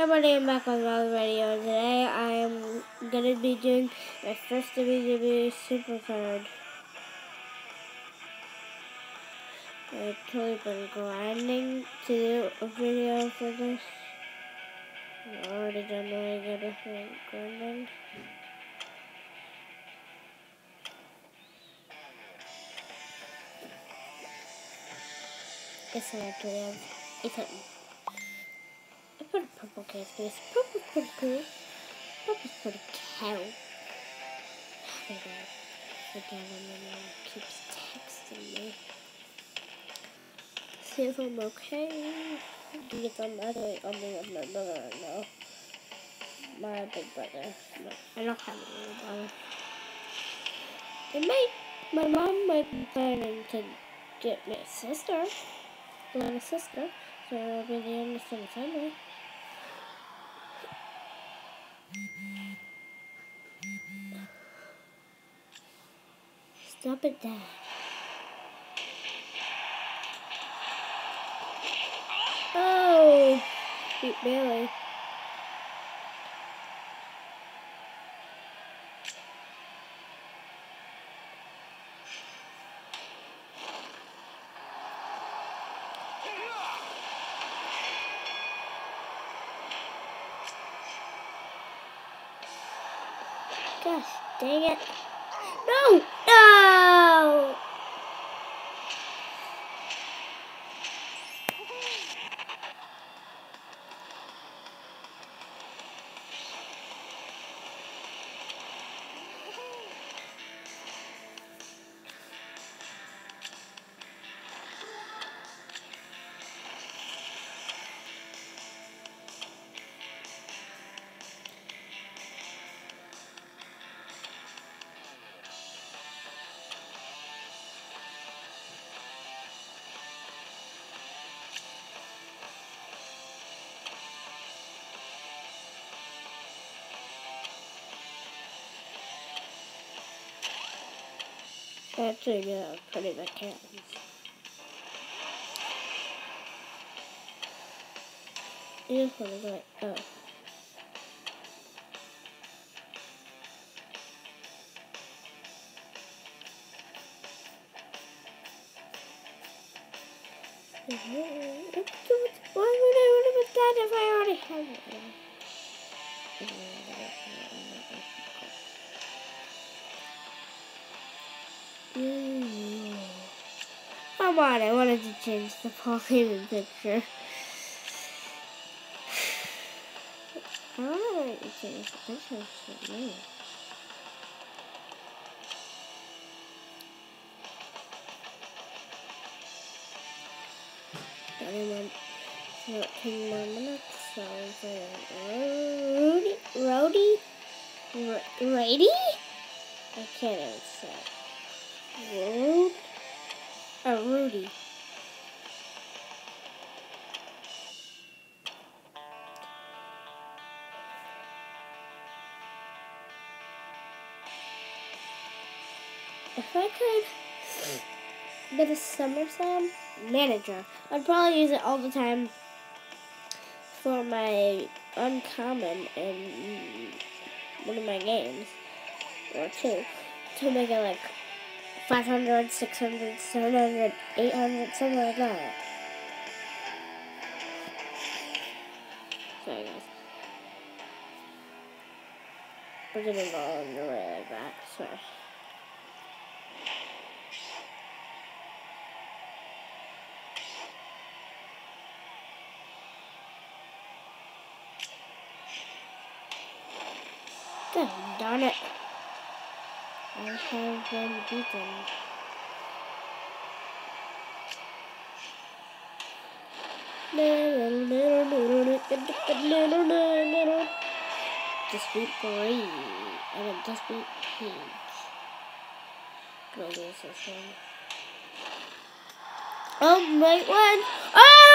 everybody, I'm back with another video. Today I am to be doing my first WWE Supercard. I've totally been grinding to do a video for this. I've already done really good with grinding. It's an actually, it's a put a purple case because purple's pretty cool. Purple's pretty cool. I think I forget him and he keeps texting me. See if I'm okay. Because I'm actually the my brother right now. My big brother. No, I don't have a little brother. It might, my mom might be planning to get me a sister. A little sister. So it'll be the youngest in the family. Stop it, Dad. Oh, beat Bayley. Gosh, dang it. No! No! Actually, yeah, pretty much can. This one is like, oh. Why would I want to put that if I already have it? Come on, I wanted to change the Paul picture. I wanted to change the picture for me. Anyone? About 10 more minutes, so? Rady? I can't even say. Rudy? If I could get a SummerSlam manager, I'd probably use it all the time for my uncommon in one of my games, or two, to make it like 500, 600, 700, 800, something like that. Sorry guys. We're gonna go on the way like that, sorry. God darn it. I have been beaten. Just beat Brie. I mean, just beat Paige. Go this one. Oh, right one. Oh!